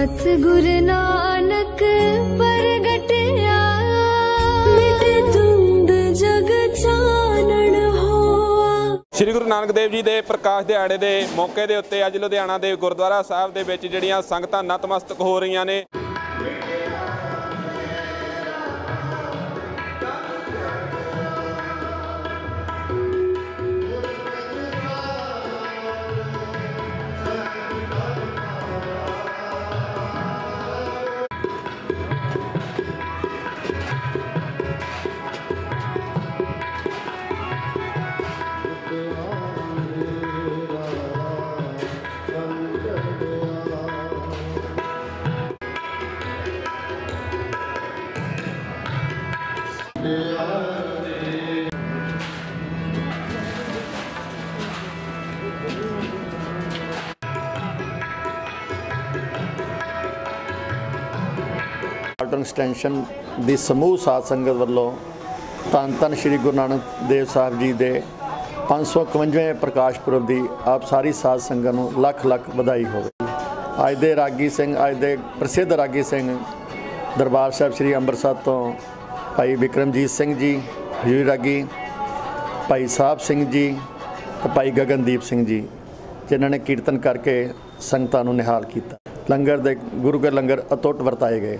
ਸਤਿਗੁਰ ਨਾਨਕ ਪ੍ਰਗਟਿਆ ਮਿਟ ਧੁੰਦ ਜਗ ਚਾਨਣ ਹੋਆ। ਸ਼੍ਰੀ ਗੁਰੂ ਨਾਨਕ ਦੇਵ ਜੀ ਦੇ ਪ੍ਰਕਾਸ਼ ਦਿਹਾੜੇ ਦੇ ਮੌਕੇ ਦੇ ਉੱਤੇ ਅੱਜ ਲੁਧਿਆਣਾ ਦੇ ਗੁਰਦੁਆਰਾ ਸਾਹਿਬ ਦੇ ਵਿੱਚ ਜਿਹੜੀਆਂ ਸੰਗਤਾਂ ਨਤਮਸਤਕ ਹੋ ਰਹੀਆਂ ਨੇ। ਆਲਟਨ ਐਕਸਟੈਂਸ਼ਨ ਦੀ ਸਮੂਹ ਸਾਧ ਸੰਗਤ ਵੱਲੋਂ ਧੰਨ ਧੰਨ ਸ੍ਰੀ ਗੁਰੂ ਨਾਨਕ ਦੇਵ ਸਾਹਿਬ ਜੀ ਦੇ 551ਵੇਂ ਪ੍ਰਕਾਸ਼ ਪੁਰਬ ਦੀ ਆਪ ਸਾਰੀ ਸਾਧ ਸੰਗਤ ਨੂੰ ਲੱਖ ਲੱਖ ਵਧਾਈ ਹੋਵੇ। ਅੱਜ ਦੇ ਰਾਗੀ ਸਿੰਘ, ਅੱਜ ਦੇ ਪ੍ਰਸਿੱਧ ਰਾਗੀ ਸਿੰਘ ਦਰਬਾਰ ਸਾਹਿਬ ਸ੍ਰੀ ਅੰਮ੍ਰਿਤਸਰ ਤੋਂ ਭਾਈ ਵਿਕਰਮਜੀਤ ਸਿੰਘ ਜੀ, ਹਜੂਰੀ ਰਾਗੀ, ਭਾਈ ਸਾਹਿਬ ਸਿੰਘ ਜੀ ਤੇ ਭਾਈ ਗਗਨਦੀਪ ਸਿੰਘ ਜੀ, ਜਿਨ੍ਹਾਂ ਨੇ ਕੀਰਤਨ ਕਰਕੇ ਸੰਗਤਾਂ ਨੂੰ ਨਿਹਾਲ ਕੀਤਾ। ਲੰਗਰ ਦੇ ਗੁਰੂ ਘਰ ਲੰਗਰ ਅਤੁੱਟ ਵਰਤਾਏ ਗਏ।